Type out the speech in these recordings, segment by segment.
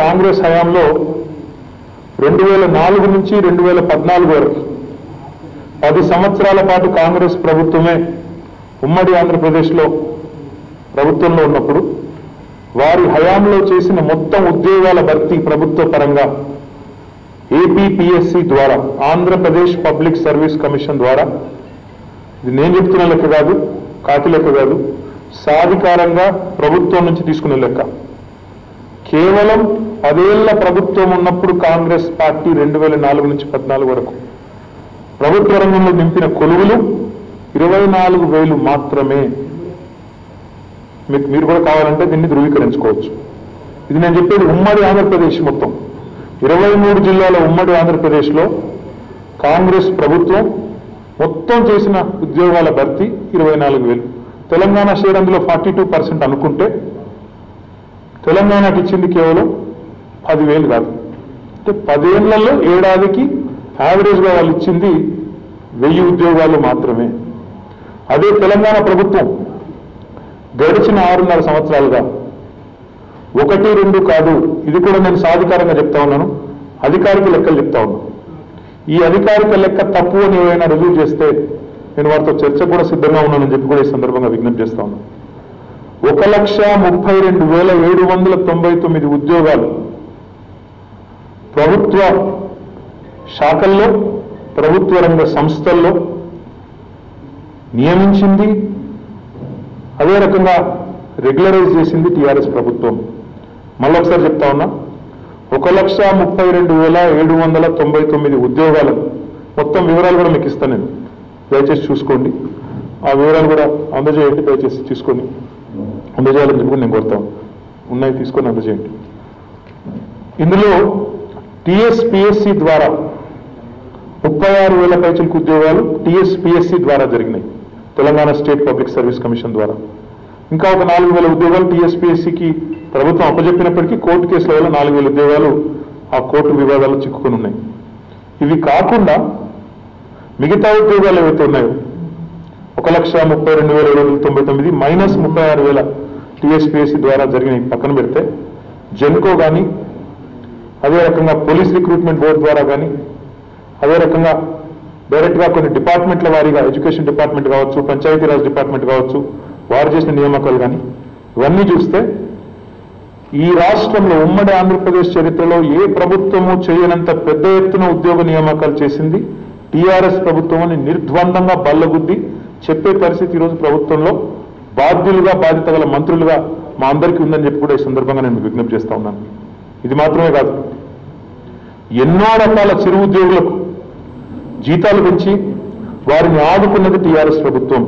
కాంగ్రెస్ హయాంలో రెండు వేల నాలుగు నుంచి రెండు వేల పద్నాలుగు వరకు పది సంవత్సరాల పాటు కాంగ్రెస్ ప్రభుత్వమే ఉమ్మడి ఆంధ్రప్రదేశ్లో ప్రభుత్వంలో ఉన్నప్పుడు వారి హయాంలో చేసిన మొత్తం ఉద్యోగాల భర్తీ ప్రభుత్వ పరంగా ఏపీపీఎస్సి ద్వారా ఆంధ్రప్రదేశ్ పబ్లిక్ సర్వీస్ కమిషన్ ద్వారా ఇది నేను చెప్తున్న లెక్క కాదు కాకి లెక్క కాదు సాధికారంగా ప్రభుత్వం నుంచి తీసుకునే లెక్క. కేవలం పదేళ్ళ ప్రభుత్వం ఉన్నప్పుడు కాంగ్రెస్ పార్టీ రెండు వేల నాలుగు నుంచి పద్నాలుగు వరకు. ప్రభుత్వ రంగంలో నింపిన కొలువులు ఇరవై నాలుగు వేలు మాత్రమే. మీకు మీరు కూడా కావాలంటే దీన్ని ధృవీకరించుకోవచ్చు. ఇది నేను చెప్పేది ఉమ్మడి ఆంధ్రప్రదేశ్ మొత్తం. ఇరవై మూడు జిల్లాల ఉమ్మడి ఆంధ్రప్రదేశ్లో కాంగ్రెస్ ప్రభుత్వం మొత్తం చేసిన ఉద్యోగాల భర్తీ ఇరవై నాలుగు వేలు. తెలంగాణ షేర్ అందులో ఫార్టీ టూ పర్సెంట్ అనుకుంటే తెలంగాణకి ఇచ్చింది కేవలం పదివేలు కాదు. అంటే పదేళ్ళలో ఏడాదికి యావరేజ్గా వాళ్ళు ఇచ్చింది వెయ్యి ఉద్యోగాలు మాత్రమే. అదే తెలంగాణ ప్రభుత్వం గడిచిన ఆరున్నర సంవత్సరాలుగా ఒకటి రెండు కాదు ఇది కూడా నేను సాధికారంగా చెప్తా ఉన్నాను అధికారిక లెక్కలు చెప్తా ఉన్నాను. ఈ అధికారిక లెక్క తప్పు అని ఏమైనా రుజువు చేస్తే నేను వారితో చర్చ కూడా సిద్ధంగా ఉన్నానని చెప్పి కూడా ఈ సందర్భంగా విజ్ఞప్తి చేస్తా ఉన్నాను. ఒక లక్ష ముప్పై రెండు వేల ఏడు వందల తొంభై తొమ్మిది ఉద్యోగాలు ప్రభుత్వ శాఖల్లో ప్రభుత్వ రంగ సంస్థల్లో నియమించింది. అదే రకంగా రెగ్యులరైజ్ చేసింది టీఆర్ఎస్ ప్రభుత్వం. మళ్ళొకసారి చెప్తా ఉన్నా ఒక లక్ష ముప్పై రెండు వేల ఏడు వందల తొంభై తొమ్మిది ఉద్యోగాలు మొత్తం వివరాలు కూడా మీకు ఇస్తాను నేను. దయచేసి చూసుకోండి. ఆ వివరాలు కూడా అందజేయండి దయచేసి చూసుకోండి. అందజేయాలని చెప్పి నేను కోరుతాం. ఉన్నాయి తీసుకొని అందజేయండి ఇందులో టిఎస్పిఎస్సి ద్వారా ముప్పై ఆరు వేల పైచులకు ఉద్యోగాలు టిఎస్పిఎస్సి ద్వారా జరిగినాయి. Telangana state public service commission ద్వారా. ఇంకా ఒక నాలుగు వేల ఉద్యోగాలు టీఎస్పీఎస్సికి ప్రభుత్వం అప్పజెప్పినప్పటికీ కోర్టు కేసుల వల్ల నాలుగు వేల ఉద్యోగాలు ఆ కోర్టు వివాదాలు చిక్కుకొని ఉన్నాయి. ఇవి కాకుండా మిగతా ఉద్యోగాలు ఏవైతే ఉన్నాయో ఒక లక్ష ముప్పై రెండు వేల ఏడు వందల తొంభై తొమ్మిది మైనస్ ముప్పై ఆరు వేల టీఎస్పీఎస్సీ ద్వారా జరిగిన పక్కన పెడితే జెన్కో కానీ అదే రకంగా పోలీస్ రిక్రూట్మెంట్ బోర్డు ద్వారా కానీ అదే రకంగా డైరెక్ట్గా కొన్ని డిపార్ట్మెంట్ల వారీగా ఎడ్యుకేషన్ డిపార్ట్మెంట్ కావచ్చు పంచాయతీరాజ్ డిపార్ట్మెంట్ కావచ్చు వారు చేసిన నియామకాలు కానీ ఇవన్నీ చూస్తే ఈ రాష్ట్రంలో ఉమ్మడి ఆంధ్రప్రదేశ్ చరిత్రలో ఏ ప్రభుత్వము చేయనంత పెద్ద ఎత్తున ఉద్యోగ నియామకాలు చేసింది టీఆర్ఎస్ ప్రభుత్వం అని నిర్ద్వందంగా బల్లగుద్ది చెప్పే పరిస్థితి ఈరోజు ప్రభుత్వంలో. బాధ్యులుగా బాధ్యత గల మంత్రులుగా మా అందరికీ ఉందని చెప్పి కూడా ఈ సందర్భంగా నేను విజ్ఞప్తి చేస్తా ఉన్నాను. ఇది మాత్రమే కాదు. ఎన్నో రకాల చిరు ఉద్యోగులకు జీతాలు పెంచి వారిని ఆదుకున్నది టీఆర్ఎస్ ప్రభుత్వం.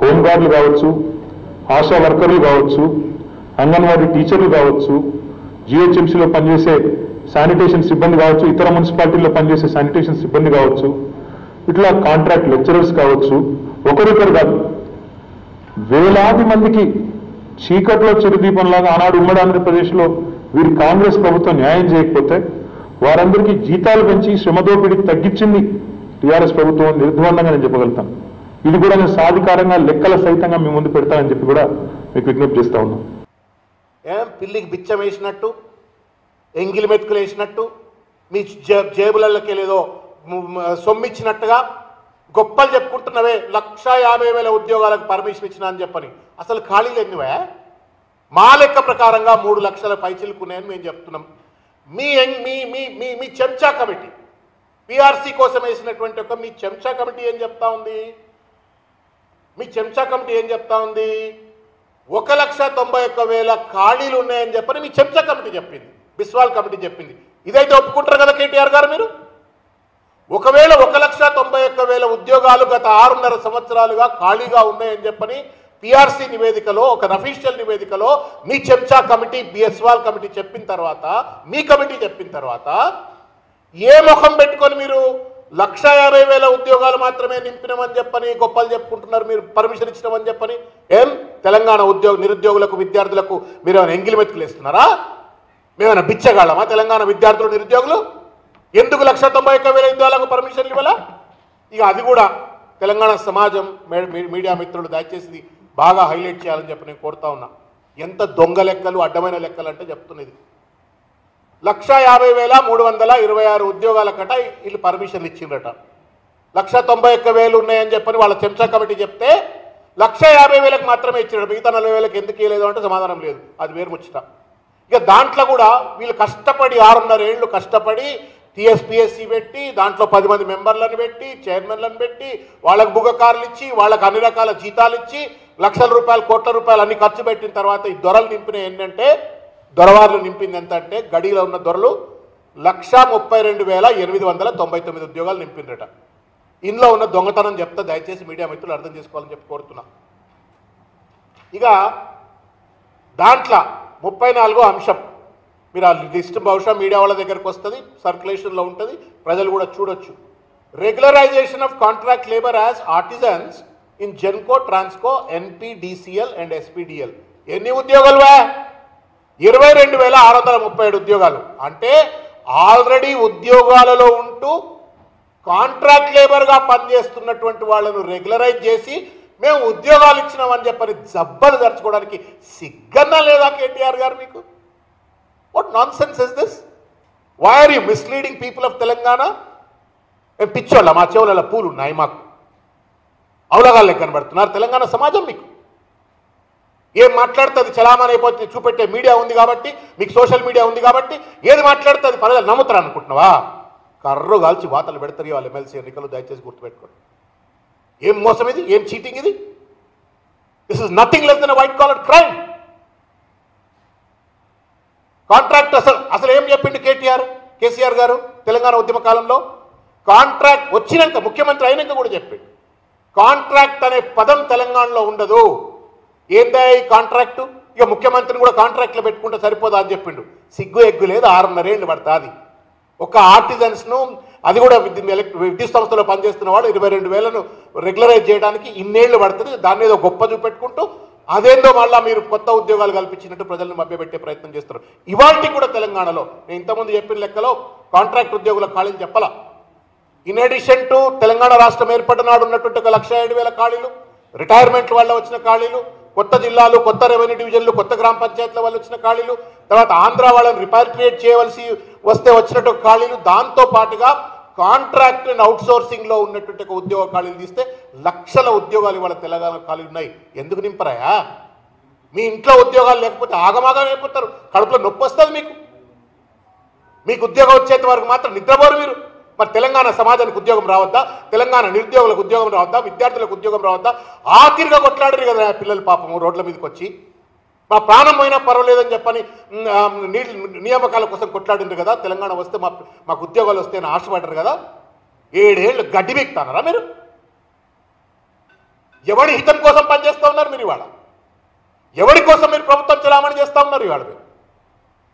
హోంగార్డులు కావచ్చు ఆశా వర్కర్లు కావచ్చు అంగన్వాడీ టీచర్లు కావచ్చు జిహెచ్ఎంసీలో పనిచేసే శానిటేషన్ సిబ్బంది కావచ్చు ఇతర మున్సిపాలిటీల్లో పనిచేసే శానిటేషన్ సిబ్బంది కావచ్చు ఇట్లా కాంట్రాక్ట్ లెక్చరర్స్ కావచ్చు ఒకరిద్దరు కాదు. వేలాది మందికి చీకట్లో చిరుదీపంలాగా ఆనాడు ఉమ్మడి ఆంధ్రప్రదేశ్లో వీరి కాంగ్రెస్ ప్రభుత్వం న్యాయం చేయకపోతే వారందరికీ జీతాలు పెంచి శ్రమదోపిడి తగ్గించింది టీఆర్ఎస్ ప్రభుత్వం అని నిర్ద్వందంగా నేను చెప్పగలుగుతాను. ఇది కూడా నేను సాధికారంగా లెక్కల సహితంగా మీ ముందు పెడతానని చెప్పి కూడా మీకు విజ్ఞప్తి చేస్తా ఉన్నాం ఏం? పిల్లికి బిచ్చం వేసినట్టు ఎంగిలి మెతుకులు వేసినట్టు మీ జేబులకి జేబులలోకి సొమ్మిచ్చినట్టుగా గొప్పలు చెప్పుకుంటున్నవే లక్ష యాభై వేల ఉద్యోగాలకు పర్మిషన్ ఇచ్చిన అని చెప్పని. అసలు ఖాళీలు ఎన్నివే మా లెక్క ప్రకారంగా మూడు లక్షల పైచిలుకున్నాయని మేము చెప్తున్నాం. మీ మీ మీ మీ మీ చెంచా కమిటీ పిఆర్సీ కోసం వేసినటువంటి ఒక మీ చెంచా కమిటీ ఏం చెప్తా ఉంది? మీ చెంచా కమిటీ ఏం చెప్తా ఉంది? ఒక లక్ష తొంభై ఒక్క వేల ఖాళీలు ఉన్నాయని చెప్పని మీ చెంచా కమిటీ చెప్పింది. బిస్వాల్ కమిటీ చెప్పింది. ఇదైతే ఒప్పుకుంటారు కదా కేటీఆర్ గారు మీరు? ఒకవేళ ఒక లక్ష తొంభై ఒక్క వేల ఉద్యోగాలు గత ఆరున్నర సంవత్సరాలుగా ఖాళీగా ఉన్నాయని చెప్పని పిఆర్సీ నివేదికలో ఒక అఫీషియల్ నివేదికలో మీ చెంచా కమిటీ బిఎస్వాల్ కమిటీ చెప్పిన తర్వాత మీ కమిటీ చెప్పిన తర్వాత ఏ ముఖం పెట్టుకొని మీరు లక్ష యాభై వేల ఉద్యోగాలు మాత్రమే నింపినమని చెప్పని గొప్పలు చెప్పుకుంటున్నారు మీరు పర్మిషన్ ఇచ్చినామని చెప్పని ఏం? తెలంగాణ ఉద్యోగ నిరుద్యోగులకు విద్యార్థులకు మీరు ఏమైనా ఎంగిలి మెతుకులు ఇస్తున్నారా మేమైనా బిచ్చగాళ్ళమా? తెలంగాణ విద్యార్థులు నిరుద్యోగులు? ఎందుకు లక్ష తొంభై ఒక్క వేల ఉద్యోగాలకు పర్మిషన్ ఇవ్వాలా? ఇక అది కూడా తెలంగాణ సమాజం మీ- మీడియా మిత్రులు దయచేసి బాగా హైలైట్ చేయాలని చెప్పి నేను కోరుతా ఉన్నా. ఎంత దొంగ లెక్కలు అడ్డమైన లెక్కలు అంటే చెప్తున్నది. లక్ష యాభై వేల మూడు వందల ఇరవై ఆరు ఉద్యోగాల కట వీళ్ళు పర్మిషన్లు ఇచ్చిండ్రట. లక్ష తొంభై ఒక్క వేలు ఉన్నాయని చెప్పని వాళ్ళ చెంచా కమిటీ చెప్తే లక్ష యాభై వేలకు మాత్రమే ఇచ్చిండ్రు మిగతా నలభై వేలకు ఎందుకు ఇవ్వలేదు అంటే సమాధానం లేదు. అది వేరు ముచ్చట. ఇక దాంట్లో కూడా వీళ్ళు కష్టపడి ఆరున్నర ఏళ్ళు కష్టపడి టీఎస్పిఎస్సి పెట్టి దాంట్లో పది మంది మెంబర్లను పెట్టి చైర్మన్లను పెట్టి వాళ్ళకు బుగ కార్లు ఇచ్చి వాళ్ళకి అన్ని రకాల జీతాలు ఇచ్చి లక్షల రూపాయలు కోట్ల రూపాయలు అన్ని ఖర్చు పెట్టిన తర్వాత ఈ దొరలు నింపిన ఏంటంటే దొరవార్లు నింపింది ఎంత అంటే గడిలో ఉన్న దొరలు లక్ష ముప్పై రెండు వేల ఎనిమిది వందల తొంభై తొమ్మిది ఉద్యోగాలు నింపిందట ఇందులో ఉన్న దొంగతనం చెప్తా దయచేసి మీడియా మిత్రులు అర్థం చేసుకోవాలని చెప్పి కోరుతున్నా. ఇక దాంట్లో ముప్పై నాలుగో అంశం. మీరు ఆ లిస్ట్ బహుశా మీడియా వాళ్ళ దగ్గరకు వస్తుంది సర్క్యులేషన్లో ఉంటుంది ప్రజలు కూడా చూడొచ్చు. Regularization of contract labour as artisans in Genco Transco NPDCL and SPDL ఎన్ని ఉద్యోగాలువా ఇరవై రెండు వేల ఆరు వందల ముప్పై ఏడు ఉద్యోగాలు. అంటే ఆల్రెడీ ఉద్యోగాలలో ఉంటూ కాంట్రాక్ట్ లేబర్గా పనిచేస్తున్నటువంటి వాళ్ళను రెగ్యులరైజ్ చేసి మేము ఉద్యోగాలు ఇచ్చినామని చెప్పని జబ్బలు దర్చుకోవడానికి సిగ్గన్నా లేదా కేటీఆర్ గారు మీకు? Nonsense is this why are you misleading people of Telangana మేము పిచ్చోళ్ళ మా చెవులలో పూలు ఉన్నాయి మాకు. అవలగాళ్ళకి కనబడుతున్నారు. తెలంగాణ సమాజం మీకు. ఏం మాట్లాడితే అది చలామణి అయిపోతే చూపెట్టే మీడియా ఉంది కాబట్టి మీకు సోషల్ మీడియా ఉంది కాబట్టి ఏది మాట్లాడితే అది నమ్ముతారు అనుకుంటున్నావా? కర్రు కాల్చి వాతలు పెడతారు వాళ్ళు ఎమ్మెల్సీ ఎన్నికలు దయచేసి గుర్తుపెట్టుకోండి. ఏం మోసం ఇది? ఏం చీటింగ్ ఇది? This is nothing less than white collar crime contract అసలు అసలు ఏం చెప్పిండు కేటీఆర్ కేసీఆర్ గారు తెలంగాణ ఉద్యమ కాలంలో? కాంట్రాక్ట్ వచ్చినాక ముఖ్యమంత్రి అయినాక కూడా చెప్పిండు. కాంట్రాక్ట్ అనే పదం తెలంగాణలో ఉండదు. ఏందా ఈ కాంట్రాక్టు? ఇక ముఖ్యమంత్రిని కూడా కాంట్రాక్ట్లో పెట్టుకుంటే సరిపోదా అని చెప్పిండు. సిగ్గు ఎగ్గు లేదు ఆరున్నరేళ్ళు పడుతుంది. ఒక ఆర్టిజన్స్ను అది కూడా విద్యుత్ సంస్థలో పనిచేస్తున్న వాళ్ళు ఇరవై రెండు వేలను రెగ్యులరైజ్ చేయడానికి ఇన్నేళ్ళు పడుతుంది. దాని మీద గొప్ప చూపెట్టుకుంటూ అదేందో మళ్ళా మీరు కొత్త ఉద్యోగాలు కల్పించినట్టు ప్రజలను మభ్యపెట్టే ప్రయత్నం చేస్తారు. ఇవాళకి కూడా తెలంగాణలో నేను ఇంతకుముందు చెప్పిన లెక్కలో కాంట్రాక్ట్ ఉద్యోగుల ఖాళీలు చెప్పాలా. ఇన్ అడిషన్ టు తెలంగాణ రాష్ట్రం ఏర్పడిన నాడు ఉన్నటువంటి ఒక లక్ష ఏడు వేల ఖాళీలు రిటైర్మెంట్ వల్ల వచ్చిన ఖాళీలు కొత్త జిల్లాలు కొత్త రెవెన్యూ డివిజన్లు కొత్త గ్రామ పంచాయతీల వల్ల వచ్చిన ఖాళీలు తర్వాత ఆంధ్ర వాళ్ళని రిపాట్రియేట్ చేయవలసి వస్తే వచ్చినట్టు ఖాళీలు దాంతో పాటుగా కాంట్రాక్ట్ అండ్ అవుట్సోర్సింగ్లో లో ఉన్నటువంటి ఒక ఉద్యోగ ఖాళీలు తీస్తే లక్షల ఉద్యోగాలు ఇవాళ తెలంగాణ ఖాళీలు ఉన్నాయి. ఎందుకు నింపరాయా? మీ ఇంట్లో ఉద్యోగాలు లేకపోతే ఆగమాగం అయిపోతారు. కడుపులో నొప్పి వస్తుంది మీకు. మీకు ఉద్యోగం వచ్చేంత వరకు మాత్రం నిద్రపోరు మీరు. మరి తెలంగాణ సమాజానికి ఉద్యోగం రావద్దా? తెలంగాణ నిరుద్యోగులకు ఉద్యోగం రావద్దా? విద్యార్థులకు ఉద్యోగం రావద్దా? ఆఖరిగా కొట్లాడరు కదా పిల్లలు పాపము రోడ్ల మీదకి వచ్చి మా ప్రాణం పోయినా పర్వాలేదని చెప్పని నీళ్ళు నియామకాల కోసం కొట్లాడిండ్రు కదా తెలంగాణ వస్తే మా మాకు ఉద్యోగాలు వస్తే అని ఆశపడ్డారు కదా ఏడేళ్ళు గడ్డి బీక్తానరా మీరు? ఎవడి హితం కోసం పనిచేస్తూ ఉన్నారు మీరు ఇవాళ? ఎవడి కోసం మీరు ప్రభుత్వం చలామణి చేస్తూ ఉన్నారు ఇవాళ మీరు?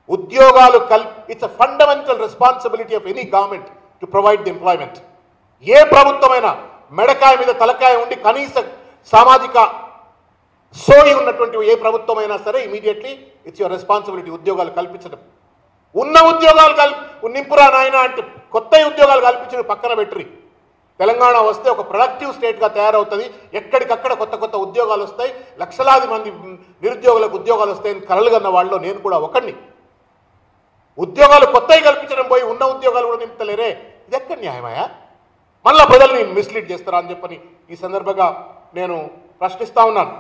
ఉద్యోగాలు కల్ it's a fundamental responsibility of any government to provide the employment ఏ ప్రభుత్వమైనా మెడకాయ మీద తలకాయ ఉండి కనీస సామాజిక సోయి ఉన్నటువంటి ఏ ప్రభుత్వమైనా సరే ఇమీడియట్లీ ఇట్స్ యువర్ రెస్పాన్సిబిలిటీ ఉద్యోగాలు కల్పించడం ఉన్న ఉద్యోగాలు కల్ నింపురా నాయన అంటే కొత్త ఉద్యోగాలు కల్పించడం పక్కన పెట్టి తెలంగాణ వస్తే ఒక ప్రొడక్టివ్ స్టేట్గా తయారవుతుంది. ఎక్కడికక్కడ కొత్త కొత్త ఉద్యోగాలు వస్తాయి. లక్షలాది మంది నిరుద్యోగులకు ఉద్యోగాలు వస్తాయని కలలు కన్న వాళ్ళలో నేను కూడా ఒకడిని ఉద్యోగాలు కొత్తవి కల్పించడం పోయి ఉన్న ఉద్యోగాలు కూడా నింపుతలేరే. ఇది ఎక్కడ న్యాయమయా మళ్ళా ప్రజల్ని మిస్లీడ్ చేస్తారా అని చెప్పని ఈ సందర్భంగా నేను ప్రశ్నిస్తా ఉన్నాను.